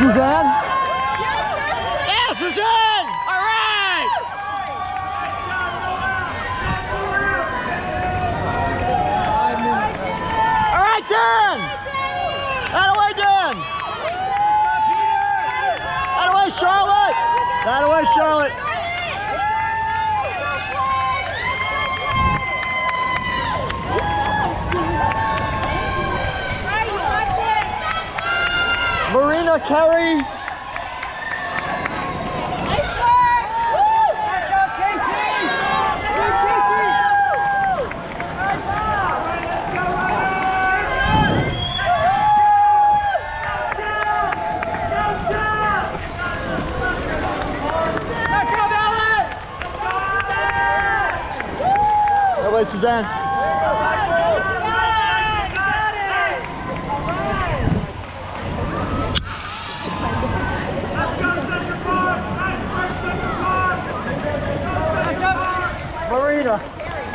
Suzanne? Yeah, Suzanne! All right! All right, Dan! That away, Dan! That away, Charlotte! That away, Charlotte! That way, Suzanne.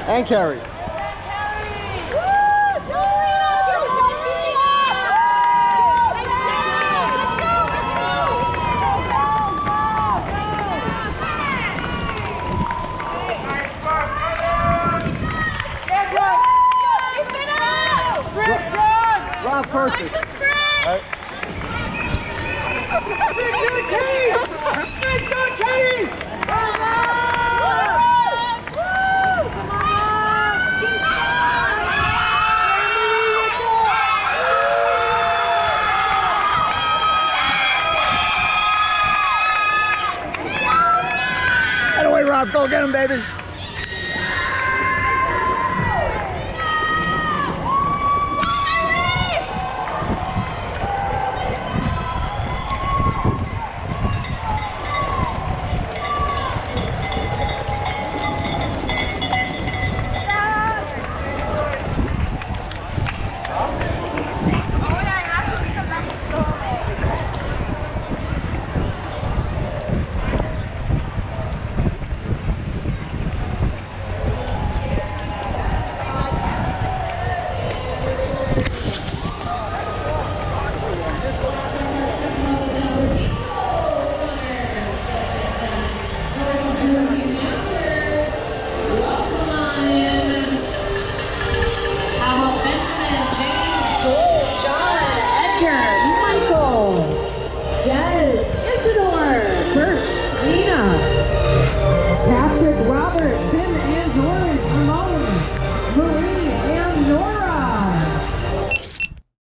And Kerry. Rob Persis. Right. Rob. Go get him, baby.